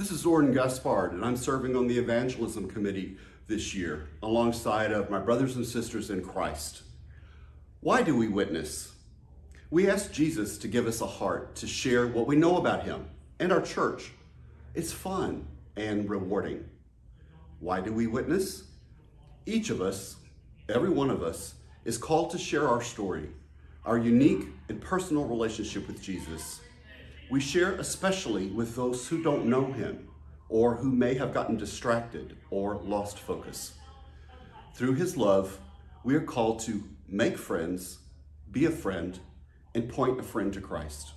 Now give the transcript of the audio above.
This is Orrin Gaspard, and I'm serving on the Evangelism Committee this year alongside of my brothers and sisters in Christ. Why do we witness? We ask Jesus to give us a heart to share what we know about him and our church. It's fun and rewarding. Why do we witness? Each of us, every one of us, is called to share our story, our unique and personal relationship with Jesus. We share especially with those who don't know him or who may have gotten distracted or lost focus. Through his love, we are called to make friends, be a friend, and point a friend to Christ.